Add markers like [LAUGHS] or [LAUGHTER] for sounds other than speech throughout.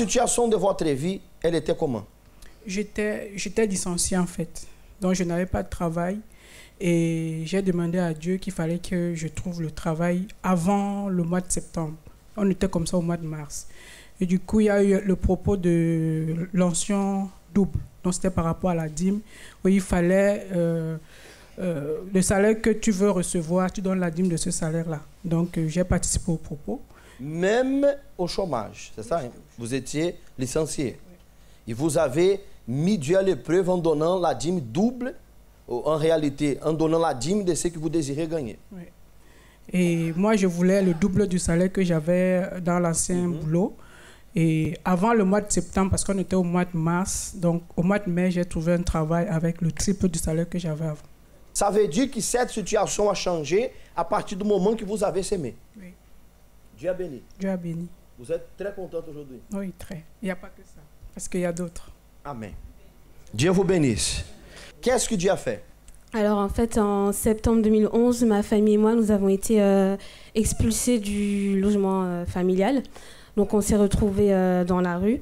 Situation de votre vie, elle était comment? J'étais j'étais licenciée en fait. Donc je n'avais pas de travail. Et j'ai demandé à Dieu qu'il fallait que je trouve le travail avant le mois de septembre. On était comme ça au mois de mars. Et du coup, il y a eu le propos de l'ancien double. Donc c'était par rapport à la dîme, où il fallait euh, euh, le salaire que tu veux recevoir, tu donnes la dîme de ce salaire-là. Donc euh, j'ai participé au propos. Même au chômage, c'est ça hein? Vous étiez licencié. Et vous avez mis Dieu à l'épreuve en donnant la dîme double, ou en réalité, en donnant la dîme de ce que vous désirez gagner. Oui. Et moi, je voulais le double du salaire que j'avais dans l'ancien boulot. Et avant le mois de septembre, parce qu'on était au mois de mars, donc au mois de mai, j'ai trouvé un travail avec le triple du salaire que j'avais avant. Ça veut dire que cette situation a changé à partir du moment que vous avez semé. Oui. Dieu a béni. Dieu a béni. Vous êtes très contente aujourd'hui. Oui, très. Il n'y a pas que ça. Parce qu'il y a d'autres. Amen. Dieu vous bénisse. Qu'est-ce que Dieu a fait? Alors en fait, en septembre 2011, ma famille et moi, nous avons été euh, expulsés du logement euh, familial. Donc on s'est retrouvés euh, dans la rue.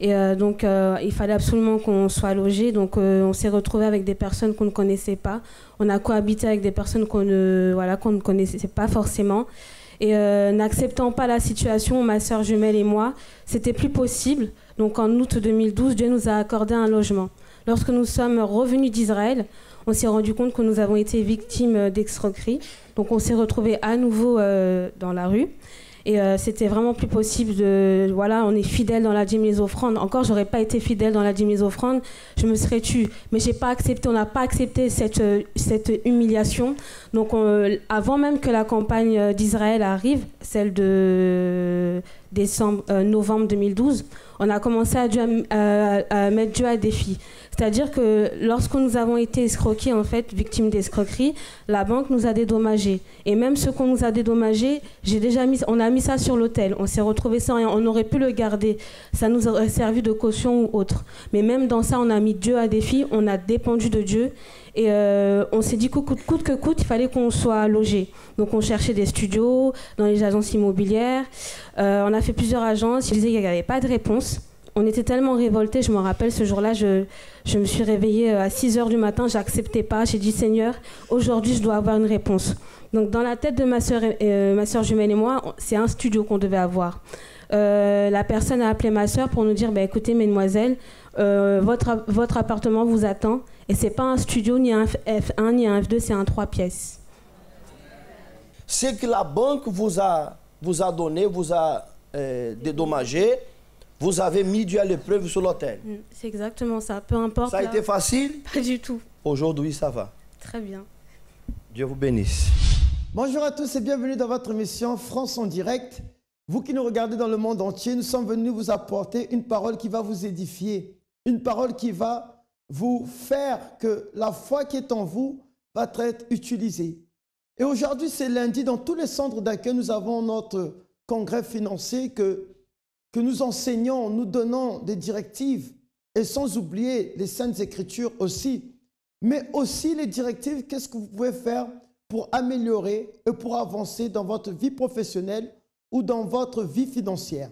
Et euh, donc euh, il fallait absolument qu'on soit logé. Donc euh, on s'est retrouvés avec des personnes qu'on ne connaissait pas. On a cohabité avec des personnes qu'on ne, voilà, qu'on ne connaissait pas forcément. Et euh, n'acceptant pas la situation, ma soeur jumelle et moi, c'était plus possible. Donc en août 2012, Dieu nous a accordé un logement. Lorsque nous sommes revenus d'Israël, on s'est rendu compte que nous avons été victimes d'escroquerie. Donc on s'est retrouvés à nouveau euh, dans la rue. Et euh, c'était vraiment plus possible de. Voilà, on est fidèle dans la dîme les offrandes. Encore, j'aurais pas été fidèle dans la dîme les offrandes, je me serais tue. Mais j'ai pas accepté, on n'a pas accepté cette, euh, cette humiliation. Donc, on- avant même que la campagne euh, d'Israël arrive, celle de décembre, novembre 2012, on a commencé à mettre Dieu à défi. C'est-à-dire que lorsque nous avons été escroqués, en fait, victimes d'escroquerie, la banque nous a dédommagés. Et même ce qu'on nous a dédommagé, j'ai déjà mis, on a mis ça sur l'hôtel. On s'est retrouvé sans rien. On aurait pu le garder. Ça nous aurait servi de caution ou autre. Mais même dans ça, on a mis Dieu à défi. On a dépendu de Dieu. Et euh, on s'est dit que coûte, que coûte, il fallait qu'on soit logé. Donc on cherchait des studios dans les agences immobilières. Euh, on a fait plusieurs agences. Ils disaient qu'il n'y avait pas de réponse. On était tellement révoltés, je me rappelle ce jour-là, je, je me suis réveillée euh, à 6 heures du matin, j'acceptais pas. J'ai dit Seigneur, aujourd'hui je dois avoir une réponse. Donc dans la tête de ma soeur, ma soeur jumelle et moi, c'est un studio qu'on devait avoir. Euh, la personne a appelé ma soeur pour nous dire bah, écoutez, mesdemoiselles, euh, votre, votre appartement vous attend. Et c'est pas un studio, ni un F1, ni un F2, c'est un 3 pièces. Ce que la banque vous a, vous a donné, vous a euh, dédommagé, vous avez mis Dieu à l'épreuve sur l'hôtel. Mm, C'est exactement ça, peu importe. Ça a là. été facile [LAUGHS] Pas du tout. Aujourd'hui, ça va. Très bien. Dieu vous bénisse. Bonjour à tous et bienvenue dans votre émission France en direct. Vous qui nous regardez dans le monde entier, nous sommes venus vous apporter une parole qui va vous édifier, une parole qui va vous faire que la foi qui est en vous va être utilisée. Et aujourd'hui, c'est lundi, dans tous les centres d'accueil, nous avons notre congrès financier que, que nous enseignons, nous donnons des directives, et sans oublier les saintes écritures aussi, mais aussi les directives, qu'est-ce que vous pouvez faire pour améliorer et pour avancer dans votre vie professionnelle ou dans votre vie financière?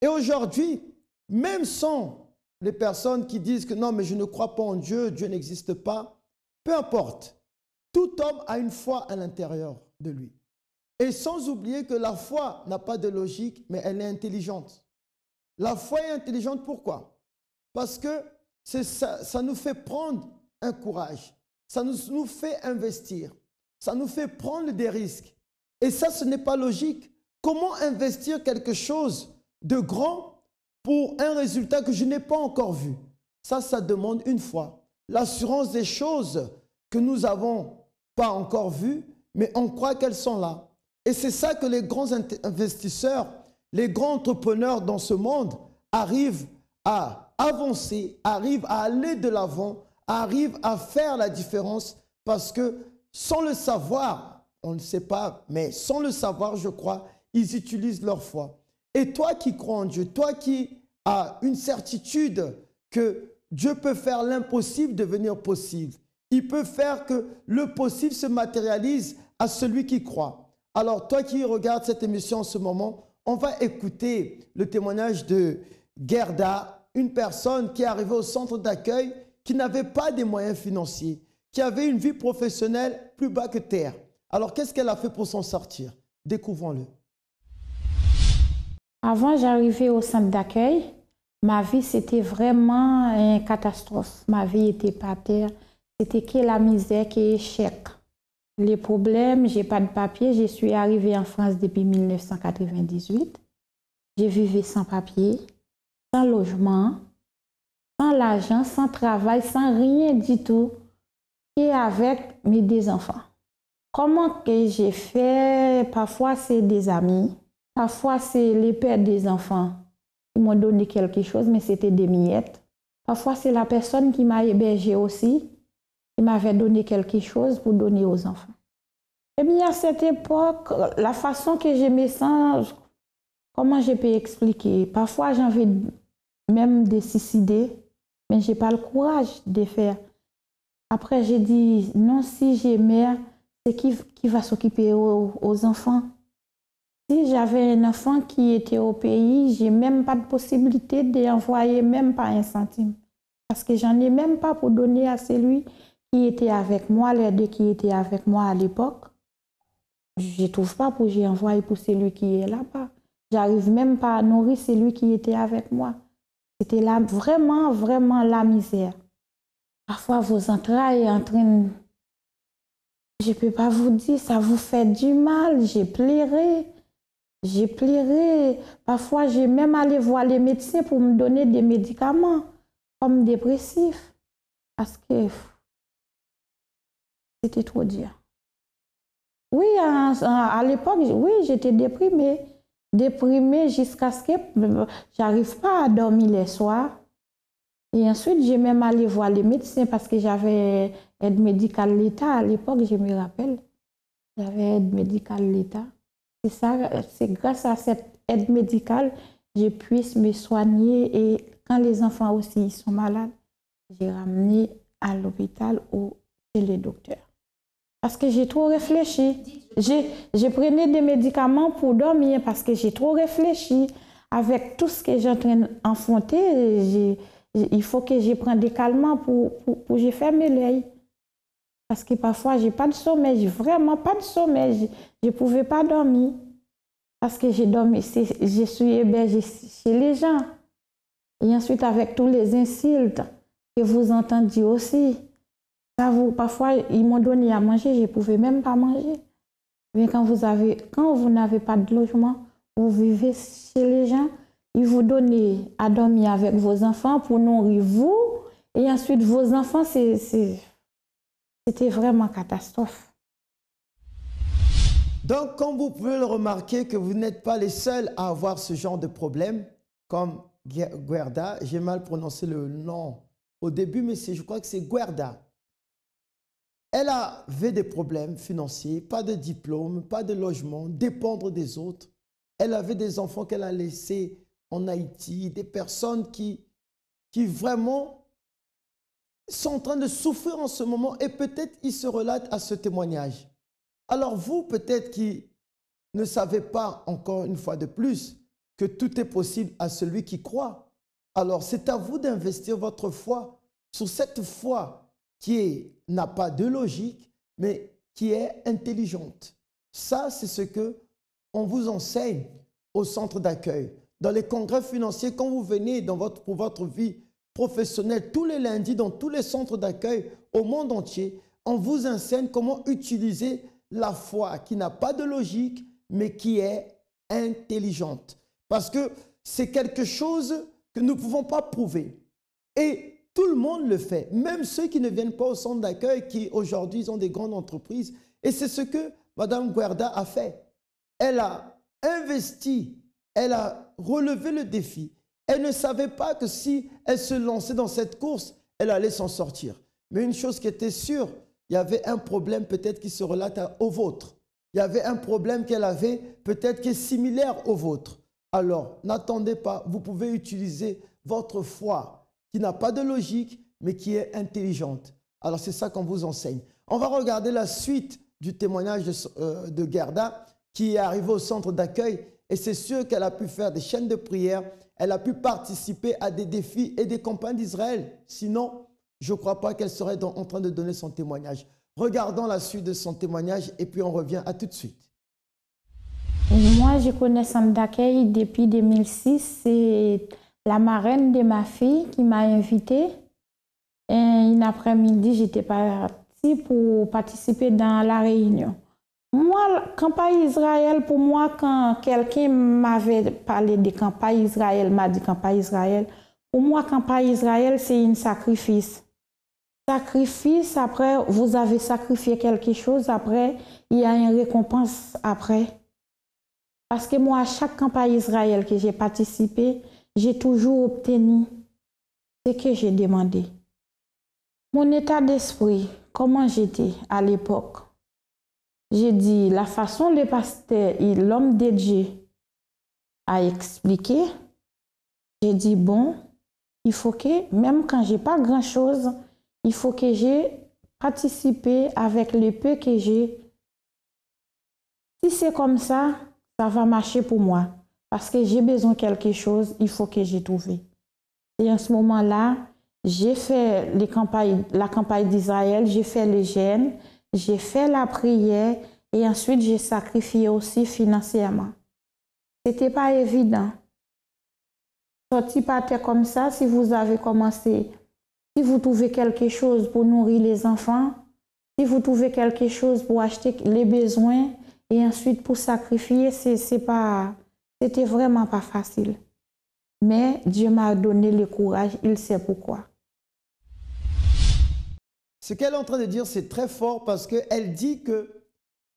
Et aujourd'hui, même sans les personnes qui disent que non, mais je ne crois pas en Dieu, Dieu n'existe pas, peu importe, tout homme a une foi à l'intérieur de lui. Et sans oublier que la foi n'a pas de logique, mais elle est intelligente. La foi est intelligente pourquoi? Parce que ça, nous fait prendre un courage, ça nous, fait investir, ça nous fait prendre des risques. Et ça, ce n'est pas logique. Comment investir quelque chose de grand pour un résultat que je n'ai pas encore vu? Ça, ça demande une foi. L'assurance des choses que nous n'avons pas encore vues, mais on croit qu'elles sont là. Et c'est ça que les grands investisseurs, les grands entrepreneurs dans ce monde arrivent à avancer, arrivent à aller de l'avant, arrivent à faire la différence parce que sans le savoir, on ne sait pas, mais sans le savoir, je crois, ils utilisent leur foi. Et toi qui crois en Dieu, toi qui as une certitude que Dieu peut faire l'impossible devenir possible, il peut faire que le possible se matérialise à celui qui croit. Alors toi qui regardes cette émission en ce moment, on va écouter le témoignage de Gerda, une personne qui est arrivée au centre d'accueil, qui n'avait pas des moyens financiers, qui avait une vie professionnelle plus bas que terre. Alors, qu'est-ce qu'elle a fait pour s'en sortir? Découvrons-le. Avant, j'arrivais au centre d'accueil. Ma vie, c'était vraiment une catastrophe. Ma vie était pas terre. C'était que la misère, que l'échec. Les problèmes, j'ai pas de papier. Je suis arrivée en France depuis 1998. J'ai vécu sans papier, sans logement, sans l'argent, sans travail, sans rien du tout. Et avec mes deux enfants. Comment que j'ai fait? Parfois, c'est des amis. Parfois, c'est les pères des enfants qui m'ont donné quelque chose, mais c'était des miettes. Parfois, c'est la personne qui m'a hébergé aussi, qui m'avait donné quelque chose pour donner aux enfants. Eh bien, à cette époque, la façon que j'aimais ça, comment je peux expliquer? Parfois, j'ai envie même de suicider, mais je n'ai pas le courage de faire. Après, j'ai dit, non, si j'ai mère, c'est qui, qui va s'occuper aux enfants? Si j'avais un enfant qui était au pays, j'ai même pas de possibilité d'envoyer même pas un centime. Parce que j'en ai même pas pour donner à celui qui était avec moi, les deux qui étaient avec moi à l'époque. Je trouve pas pour j'ai envoyé pour celui qui est là-bas. J'arrive même pas à nourrir celui qui était avec moi. C'était là vraiment, vraiment la misère. Parfois, vos entrailles en train Je ne peux pas vous dire, ça vous fait du mal. J'ai pleuré. J'ai pleuré. Parfois, j'ai même allé voir les médecins pour me donner des médicaments comme dépressifs. Parce que c'était trop dur. Oui, à, l'époque, oui, j'étais déprimée. Déprimée jusqu'à ce que j'arrive pas à dormir les soirs. Et ensuite, j'ai même allé voir les médecins parce que j'avais aide médicale l'État à l'époque, je me rappelle. J'avais aide médicale l'État. C'est grâce à cette aide médicale, je puisse me soigner et quand les enfants aussi sont malades, j'ai ramené à l'hôpital ou chez les docteurs. Parce que j'ai trop réfléchi. J'ai pris des médicaments pour dormir parce que j'ai trop réfléchi. Avec tout ce que j'ai en train d'enfanter, il faut que je prenne des calmants pour, pour, pour je fermer l'œil. Parce que parfois, j'ai pas de sommeil, vraiment pas de sommeil. Je ne pouvais pas dormir. Parce que j'ai dormi, je suis hébergée chez les gens. Et ensuite, avec tous les insultes que vous entendez aussi, parfois, ils m'ont donné à manger, je ne pouvais même pas manger. Mais quand vous avez, quand vous n'avez pas de logement, vous vivez chez les gens, ils vous donnent à dormir avec vos enfants pour nourrir vous. Et ensuite, vos enfants, c'était vraiment catastrophe. Donc, comme vous pouvez le remarquer, que vous n'êtes pas les seuls à avoir ce genre de problème, comme Guerda, j'ai mal prononcé le nom au début, mais je crois que c'est Guerda. Elle avait des problèmes financiers, pas de diplôme, pas de logement, dépendre des autres. Elle avait des enfants qu'elle a laissés en Haïti, des personnes qui, qui vraiment sont en train de souffrir en ce moment et peut-être ils se relatent à ce témoignage. Alors vous, peut-être qui ne savez pas encore une fois de plus que tout est possible à celui qui croit, alors c'est à vous d'investir votre foi sur cette foi qui n'a pas de logique, mais qui est intelligente. Ça, c'est ce que on vous enseigne au centre d'accueil. Dans les congrès financiers, quand vous venez dans votre, pour votre vie professionnels tous les lundis dans tous les centres d'accueil au monde entier. On vous enseigne comment utiliser la foi qui n'a pas de logique, mais qui est intelligente. Parce que c'est quelque chose que nous ne pouvons pas prouver. Et tout le monde le fait, même ceux qui ne viennent pas au centre d'accueil, qui aujourd'hui ont des grandes entreprises. Et c'est ce que Mme Guerda a fait. Elle a investi, elle a relevé le défi, elle ne savait pas que si elle se lançait dans cette course, elle allait s'en sortir. Mais une chose qui était sûre, il y avait un problème peut-être qui se relate au vôtre. Il y avait un problème qu'elle avait peut-être qui est similaire au vôtre. Alors, n'attendez pas, vous pouvez utiliser votre foi qui n'a pas de logique, mais qui est intelligente. Alors, c'est ça qu'on vous enseigne. On va regarder la suite du témoignage de, euh, Gerda qui est arrivée au centre d'accueil Et c'est sûr qu'elle a pu faire des chaînes de prière, elle a pu participer à des défis et des campagnes d'Israël. Sinon, je ne crois pas qu'elle serait en train de donner son témoignage. Regardons la suite de son témoignage et puis on revient à tout de suite. Moi, je connais Centre d'accueil depuis 2006. C'est la marraine de ma fille qui m'a invitée. Et une après-midi, j'étais partie pour participer dans la réunion. Moi, campagne Israël, pour moi, quand quelqu'un m'avait parlé de campagne Israël, m'a dit campagne Israël, pour moi, campagne Israël, c'est un sacrifice. Sacrifice, après, vous avez sacrifié quelque chose, après, il y a une récompense après. Parce que moi, à chaque campagne Israël que j'ai participé, j'ai toujours obtenu ce que j'ai demandé. Mon état d'esprit, comment j'étais à l'époque, j'ai dit la façon le pasteur et l'homme de Dieu a expliqué, j'ai dit bon, il faut que, même quand j'ai pas grand-chose, il faut que j'ai participé avec le peu que j'ai. Si c'est comme ça, ça va marcher pour moi. Parce que j'ai besoin de quelque chose, il faut que j'ai trouvé. Et en ce moment-là, j'ai fait les la campagne d'Israël, j'ai fait le jeûne, j'ai fait la prière et ensuite j'ai sacrifié aussi financièrement. C'était pas évident. Sorti par terre comme ça, si vous avez commencé, si vous trouvez quelque chose pour nourrir les enfants, si vous trouvez quelque chose pour acheter les besoins et ensuite pour sacrifier, c'est pas, c'était vraiment pas facile. Mais Dieu m'a donné le courage, il sait pourquoi. Ce qu'elle est en train de dire, c'est très fort parce qu'elle dit que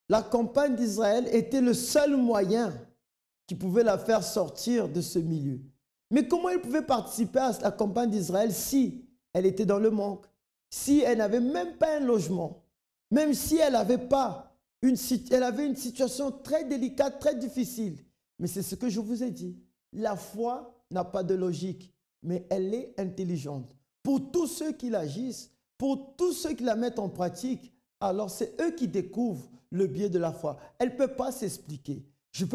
la campagne d'Israël était le seul moyen qui pouvait la faire sortir de ce milieu. Mais comment elle pouvait participer à la campagne d'Israël si elle était dans le manque, si elle n'avait même pas un logement, même si elle avait pas une, elle avait une situation très délicate, très difficile? Mais c'est ce que je vous ai dit. La foi n'a pas de logique, mais elle est intelligente. Pour tous ceux qui l'agissent, pour tous ceux qui la mettent en pratique, alors c'est eux qui découvrent le biais de la foi. Elle ne peut pas s'expliquer. Je ne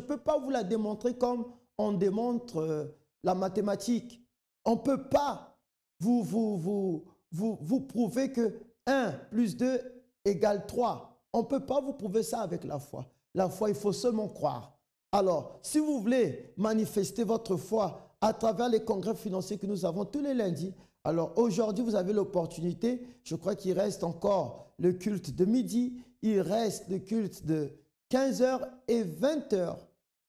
peux, pas vous la démontrer comme on démontre euh, la mathématique. On ne peut pas vous, vous prouver que 1 plus 2 égale 3. On ne peut pas vous prouver ça avec la foi. La foi, il faut seulement croire. Alors, si vous voulez manifester votre foi à travers les congrès financiers que nous avons tous les lundis, alors aujourd'hui, vous avez l'opportunité, je crois qu'il reste encore le culte de midi, il reste le culte de 15h et 20h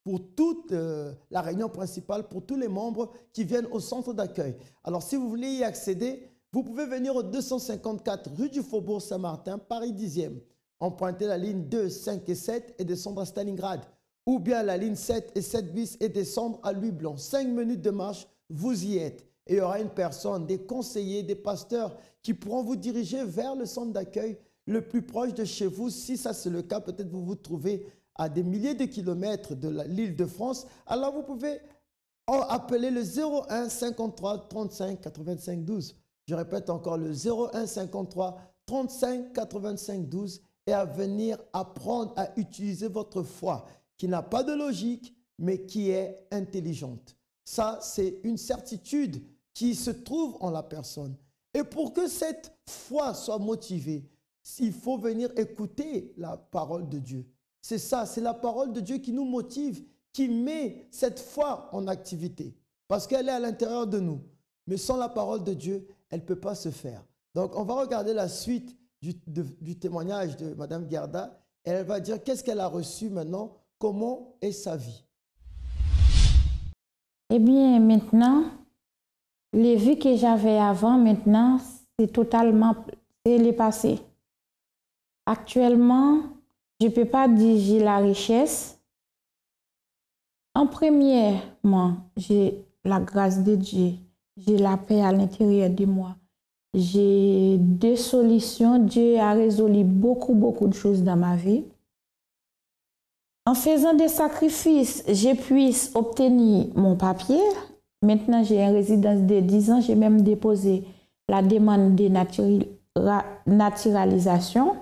pour toute euh, la réunion principale, pour tous les membres qui viennent au centre d'accueil. Alors si vous voulez y accéder, vous pouvez venir au 254 rue du Faubourg Saint-Martin, Paris 10e, emprunter la ligne 2, 5 et 7 et descendre à Stalingrad, ou bien la ligne 7 et 7 bis et descendre à Louis Blanc. 5 minutes de marche, vous y êtes et il y aura une personne, des conseillers, des pasteurs qui pourront vous diriger vers le centre d'accueil le plus proche de chez vous. Si ça c'est le cas, peut-être vous vous trouvez à des milliers de kilomètres de l'île de France, alors vous pouvez appeler le 01 53 35 85 12. Je répète encore le 01 53 35 85 12 et à venir apprendre à utiliser votre foi qui n'a pas de logique mais qui est intelligente. Ça, c'est une certitude qui se trouve en la personne. Et pour que cette foi soit motivée, il faut venir écouter la parole de Dieu. C'est ça, c'est la parole de Dieu qui nous motive, qui met cette foi en activité. Parce qu'elle est à l'intérieur de nous. Mais sans la parole de Dieu, elle ne peut pas se faire. Donc, on va regarder la suite du, du témoignage de Mme Gerda. Et elle va dire qu'est-ce qu'elle a reçu maintenant, comment est sa vie? Eh bien, maintenant, les vies que j'avais avant, maintenant, c'est totalement les passé. Actuellement, je ne peux pas dire j'ai la richesse. En premièrement, j'ai la grâce de Dieu, j'ai la paix à l'intérieur de moi. J'ai deux solutions. Dieu a résolu beaucoup, beaucoup de choses dans ma vie. En faisant des sacrifices, je puisse obtenir mon papier, Maintenant, j'ai une résidence de 10 ans. J'ai même déposé la demande de naturalisation.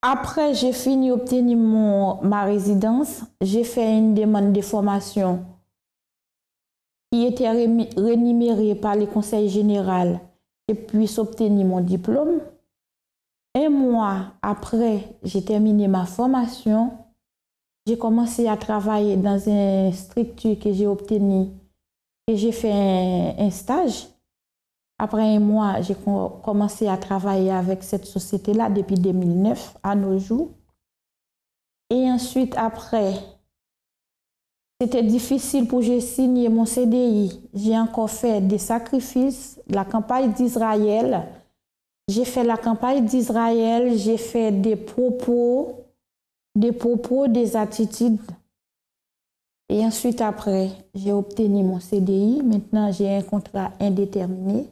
après j'ai fini d'obtenir ma résidence, j'ai fait une demande de formation qui était rémunérée par le conseil général et puis obtenir mon diplôme. Un mois après, j'ai terminé ma formation. J'ai commencé à travailler dans une structure que j'ai obtenue et j'ai fait un, stage. Après un mois, j'ai commencé à travailler avec cette société-là depuis 2009 à nos jours. Et ensuite, après, c'était difficile pour que je signe mon CDI. J'ai encore fait des sacrifices, la campagne d'Israël. J'ai fait la campagne d'Israël, j'ai fait des propos, des propos, des attitudes. Et ensuite, après, j'ai obtenu mon CDI. Maintenant, j'ai un contrat indéterminé.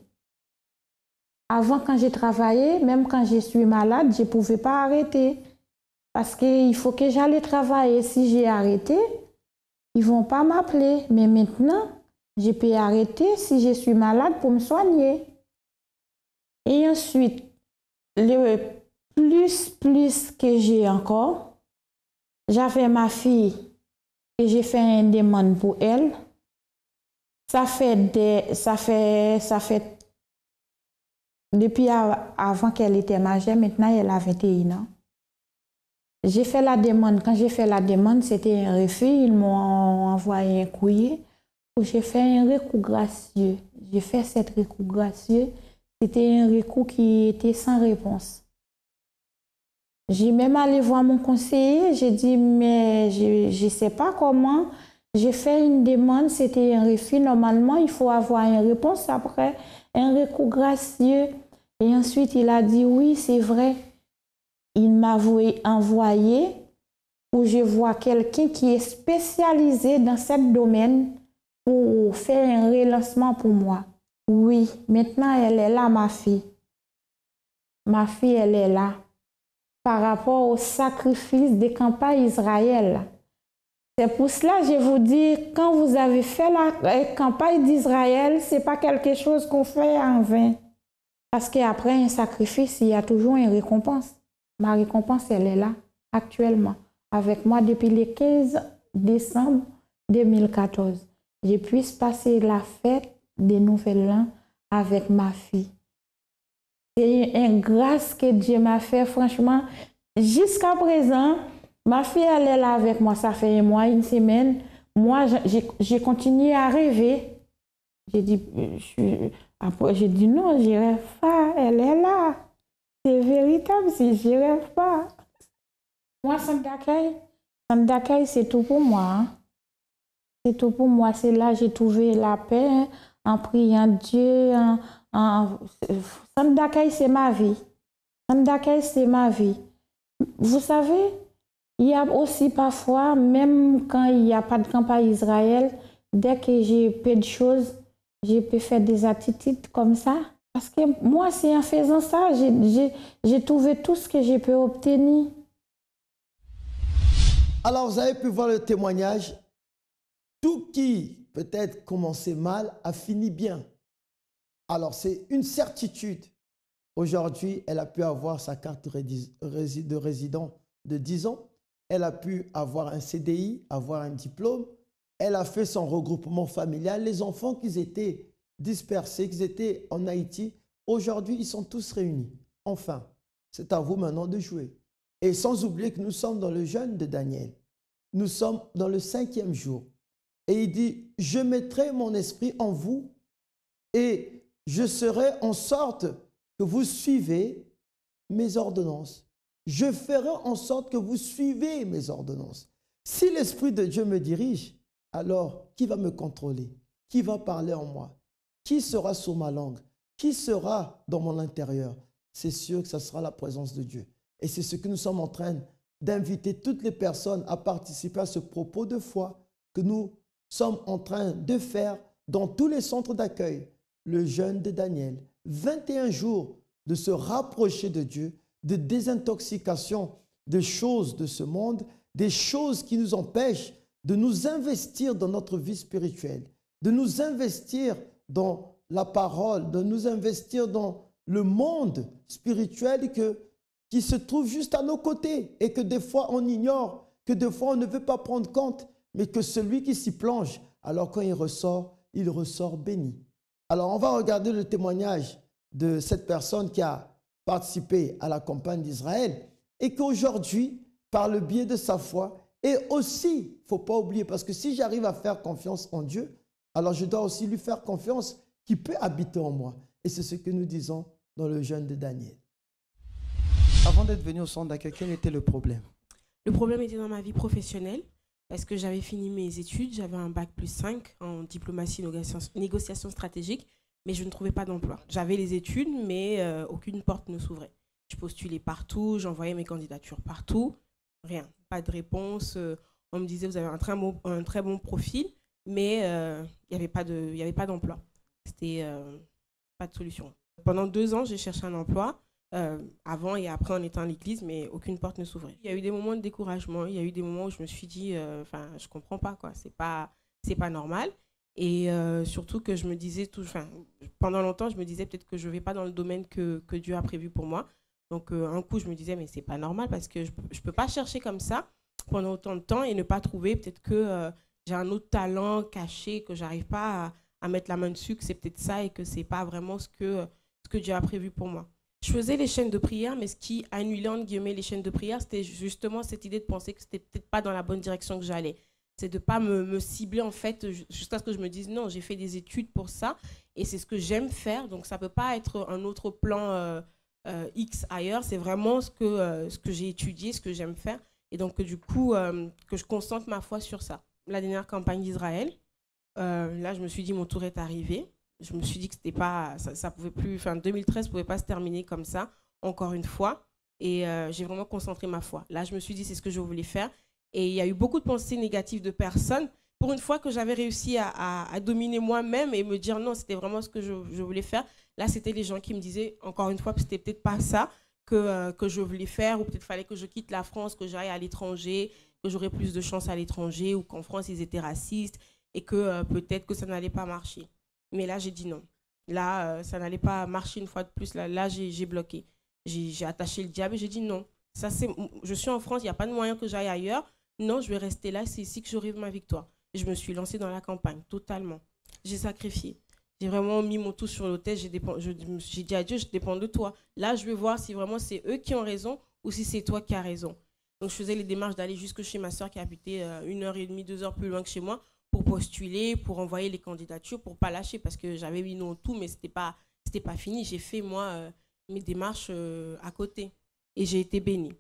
Avant, quand j'ai travaillé, même quand je suis malade, je ne pouvais pas arrêter. Parce qu'il faut que j'allais travailler. Si j'ai arrêté, ils vont pas m'appeler. Mais maintenant, je peux arrêter si je suis malade pour me soigner. Et ensuite, le plus, plus que j'ai encore, j'avais ma fille et j'ai fait une demande pour elle. Ça fait ça fait, ça fait, depuis avant qu'elle était majeure, maintenant elle a 21 ans. J'ai fait la demande. Quand j'ai fait la demande, c'était un refus. Ils m'ont envoyé un courrier où j'ai fait un recours gracieux. J'ai fait cette recours gracieux. C'était un recours qui était sans réponse. J'ai même allé voir mon conseiller. J'ai dit, mais je ne sais pas comment. J'ai fait une demande, c'était un refus. Normalement, il faut avoir une réponse après, un recours gracieux. Et ensuite, il a dit, oui, c'est vrai il m'a envoyé où je vois quelqu'un qui est spécialisé dans ce domaine pour faire un relancement pour moi. Oui, maintenant elle est là, ma fille. Ma fille, elle est là. Par rapport au sacrifice des campagnes Israël. C'est pour cela que je vous dis, quand vous avez fait la campagne d'Israël, ce n'est pas quelque chose qu'on fait en vain. Parce qu'après un sacrifice, il y a toujours une récompense. Ma récompense, elle est là, actuellement, avec moi depuis le 15 décembre 2014. Je puisse passer la fête des Nouvel An avec ma fille. C'est une grâce que Dieu m'a fait, franchement. Jusqu'à présent, ma fille, elle est là avec moi. Ça fait un mois, une semaine. Moi, j'ai continué à rêver. J'ai dit, dit non, je rêve pas. Elle est là. C'est véritable, si je rêve pas. Moi, centre d'accueil, c'est tout pour moi. Hein. C'est tout pour moi. C'est là que j'ai trouvé la paix hein, en priant Dieu. En, d'accueil, c'est ma vie. D'accueil, c'est ma vie. Vous savez, il y a aussi parfois, même quand il n'y a pas de campagne Israël, dès que j'ai peu de choses, je peux faire des attitudes comme ça. Parce que moi, c'est en faisant ça, j'ai trouvé tout ce que j'ai pu obtenir. Alors, vous avez pu voir le témoignage. Tout qui peut-être commençait mal a fini bien. Alors, c'est une certitude. Aujourd'hui, elle a pu avoir sa carte de résident de 10 ans. Elle a pu avoir un CDI, avoir un diplôme. Elle a fait son regroupement familial. Les enfants qui étaient dispersés, qui étaient en Haïti, aujourd'hui, ils sont tous réunis. Enfin, c'est à vous maintenant de jouer. Et sans oublier que nous sommes dans le jeûne de Daniel. Nous sommes dans le cinquième jour. Et il dit, je mettrai mon esprit en vous et je serai en sorte que vous suivez mes ordonnances. Je ferai en sorte que vous suivez mes ordonnances. Si l'Esprit de Dieu me dirige, alors qui va me contrôler? Qui va parler en moi? Qui sera sous ma langue? Qui sera dans mon intérieur? C'est sûr que ce sera la présence de Dieu. Et c'est ce que nous sommes en train d'inviter toutes les personnes à participer à ce propos de foi que nous sommes en train de faire dans tous les centres d'accueil. Le jeûne de Daniel, 21 jours de se rapprocher de Dieu, de désintoxication des choses de ce monde, des choses qui nous empêchent de nous investir dans notre vie spirituelle, de nous investir dans la parole, de nous investir dans le monde spirituel que qui se trouve juste à nos côtés et que des fois on ignore, que des fois on ne veut pas prendre compte, mais que celui qui s'y plonge, alors quand il ressort, il ressort béni. Alors on va regarder le témoignage de cette personne qui a participé à la campagne d'Israël et qu'aujourd'hui, par le biais de sa foi, et aussi, faut pas oublier, parce que si j'arrive à faire confiance en Dieu, alors je dois aussi lui faire confiance qui peut habiter en moi. Et c'est ce que nous disons dans le jeûne de Daniel. Avant d'être venu au centre d'accueil, quel était le problème? Le problème était dans ma vie professionnelle, parce que j'avais fini mes études, j'avais un bac plus 5 en diplomatie et négociation stratégique, mais je ne trouvais pas d'emploi. J'avais les études, mais euh, aucune porte ne s'ouvrait. Je postulais partout, j'envoyais mes candidatures partout, rien, pas de réponse. Euh, on me disait, vous avez un très bon, profil, mais euh, il n'y avait pas d'emploi. C'était euh, pas de solution. Pendant deux ans, j'ai cherché un emploi, avant et après en étant à l'église, mais aucune porte ne s'ouvrait. Il y a eu des moments de découragement, il y a eu des moments où je me suis dit, enfin, je comprends pas, quoi, c'est pas, pas normal. Et surtout que je me disais, tout, pendant longtemps, je me disais peut-être que je vais pas dans le domaine que, Dieu a prévu pour moi. Donc, euh, un coup, je me disais, mais c'est pas normal parce que je ne peux pas chercher comme ça pendant autant de temps et ne pas trouver. Peut-être que euh, j'ai un autre talent caché que j'arrive pas à, mettre la main dessus, que c'est peut-être ça et que c'est pas vraiment ce que, ce que Dieu a prévu pour moi. Je faisais les chaînes de prière, mais ce qui annulait, entre guillemets, les chaînes de prière, c'était justement cette idée de penser que c'était peut-être pas dans la bonne direction que j'allais. C'est de pas me, cibler, en fait, jusqu'à ce que je me dise, non, j'ai fait des études pour ça et c'est ce que j'aime faire. Donc, ça peut pas être un autre plan. Euh, euh, X ailleurs, c'est vraiment ce que, euh, ce que j'ai étudié, ce que j'aime faire. Et donc, du coup, que je concentre ma foi sur ça. La dernière campagne d'Israël, là, je me suis dit, mon tour est arrivé. Je me suis dit que c'était pas, ça, ça, pouvait plus, enfin, 2013 pouvait pas se terminer comme ça, encore une fois. Et j'ai vraiment concentré ma foi. Là, je me suis dit, c'est ce que je voulais faire. Et il y a eu beaucoup de pensées négatives de personnes. Pour une fois que j'avais réussi à, dominer moi-même et me dire non, c'était vraiment ce que je, je voulais faire, Là, c'était les gens qui me disaient, encore une fois, que c'était peut-être pas ça que, euh, que je voulais faire, ou peut-être fallait que je quitte la France, que j'aille à l'étranger, que j'aurais plus de chance à l'étranger, ou qu'en France, ils étaient racistes, et que euh, peut-être que ça n'allait pas marcher. Mais là, j'ai dit non. Là, euh, ça n'allait pas marcher une fois de plus. Là, j'ai bloqué. J'ai attaché le diable et j'ai dit non. Ça, je suis en France, il n'y a pas de moyen que j'aille ailleurs. Non, je vais rester là, c'est ici que j'aurai ma victoire. Et je me suis lancée dans la campagne, totalement. J'ai sacrifié. J'ai vraiment mis mon tout sur l'autel. J'ai dit à Dieu, je dépends de toi. Là, je vais voir si vraiment c'est eux qui ont raison ou si c'est toi qui as raison. Donc, je faisais les démarches d'aller jusque chez ma soeur qui habitait euh, une heure et demie, deux heures plus loin que chez moi pour postuler, pour envoyer les candidatures, pour pas lâcher parce que j'avais mis non tout, mais c'était pas, c'était pas fini. J'ai fait moi euh, mes démarches euh, à côté et j'ai été bénie.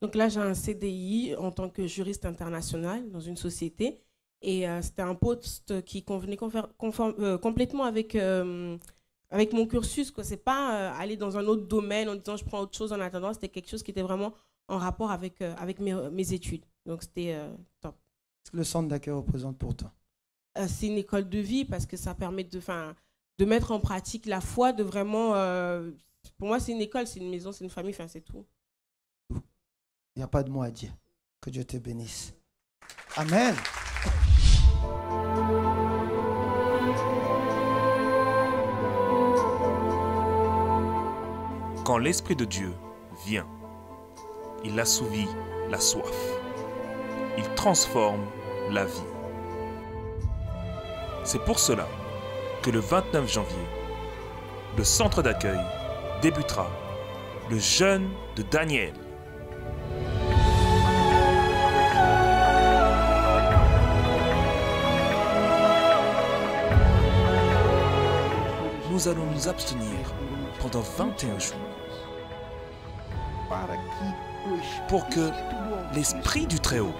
Donc là, j'ai un CDI en tant que juriste international dans une société et euh, c'était un poste qui convenait euh, complètement avec, avec mon cursus. Ce n'est pas aller dans un autre domaine en disant je prends autre chose en attendant. C'était quelque chose qui était vraiment en rapport avec, avec mes, études. Donc c'était top. Qu'est-ce que le centre d'accueil représente pour toi? C'est une école de vie parce que ça permet de, de mettre en pratique la foi, de vraiment... pour moi, c'est une école, c'est une maison, c'est une famille, c'est tout. Il n'y a pas de mot à dire. Que Dieu te bénisse. Amen. Quand l'Esprit de Dieu vient, il assouvit la soif. Il transforme la vie. C'est pour cela que le 29 janvier, le centre d'accueil débutera le jeûne de Daniel. Nous allons nous abstenir pendant 21 jours pour que l'Esprit du Très-Haut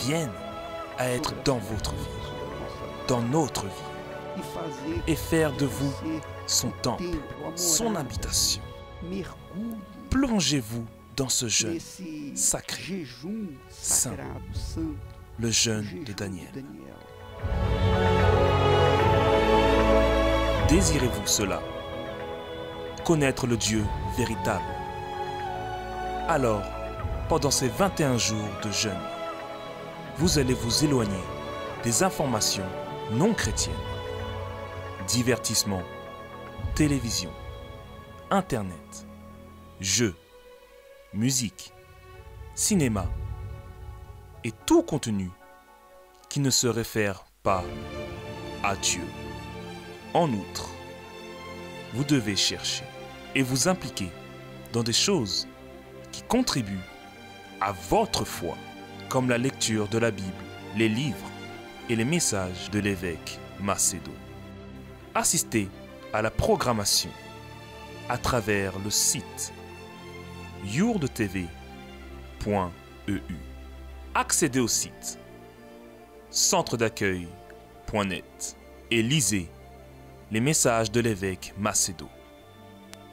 vienne à être dans votre vie, dans notre vie, et faire de vous son temple, son habitation. Plongez-vous dans ce jeûne sacré, saint, le jeûne de Daniel. Désirez-vous cela? Connaître le Dieu véritable alors, pendant ces 21 jours de jeûne, vous allez vous éloigner des informations non chrétiennes, divertissement, télévision, Internet, jeux, musique, cinéma et tout contenu qui ne se réfère pas à Dieu. En outre, vous devez chercher et vous impliquer dans des choses qui contribuent à votre foi, comme la lecture de la Bible, les livres et les messages de l'évêque Macedo. Assistez à la programmation à travers le site yourdetv.eu. Accédez au site centre d'accueil.net et lisez les messages de l'évêque Macedo,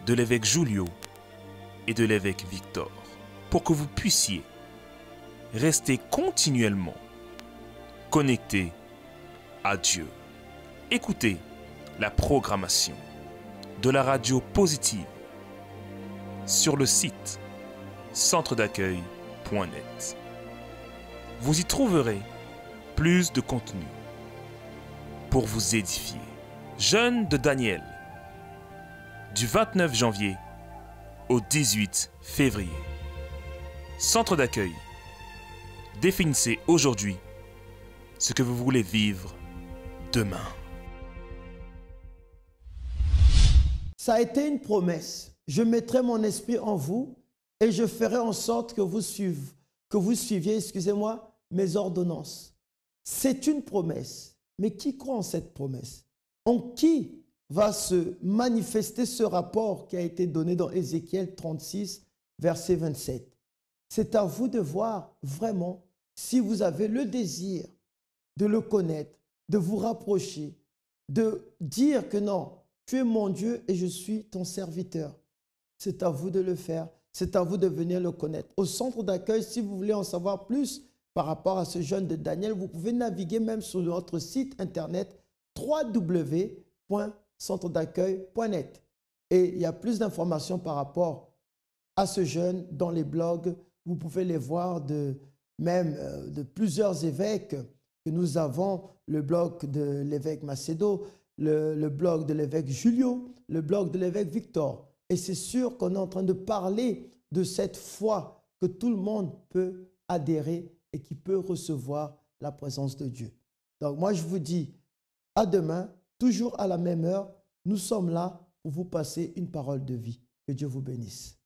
de l'évêque Julio et de l'évêque Victor, pour que vous puissiez rester continuellement connecté à Dieu. Écoutez la programmation de la radio positive sur le site centre d'accueil.net. Vous y trouverez plus de contenu pour vous édifier. Jeûne de Daniel, du 29 janvier au 18 février. Centre d'accueil. Définissez aujourd'hui ce que vous voulez vivre demain. Ça a été une promesse. Je mettrai mon esprit en vous et je ferai en sorte que vous que vous suiviez, excusez-moi, mes ordonnances. C'est une promesse. Mais qui croit en cette promesse? En qui va se manifester ce rapport qui a été donné dans Ézéchiel 36, verset 27 C'est à vous de voir vraiment si vous avez le désir de le connaître, de vous rapprocher, de dire que non, tu es mon Dieu et je suis ton serviteur. C'est à vous de le faire. C'est à vous de venir le connaître. Au centre d'accueil, si vous voulez en savoir plus, par rapport à ce jeune de Daniel, vous pouvez naviguer même sur notre site internet www.centredaccueil.net. Et il y a plus d'informations par rapport à ce jeune dans les blogs. Vous pouvez les voir de même euh, de plusieurs évêques que nous avons, le blog de l'évêque Macedo, le blog de l'évêque Julio, le blog de l'évêque Victor. Et c'est sûr qu'on est en train de parler de cette foi que tout le monde peut adhérer et qui peut recevoir la présence de Dieu. Donc moi, je vous dis à demain, toujours à la même heure. Nous sommes là pour vous passer une parole de vie. Que Dieu vous bénisse.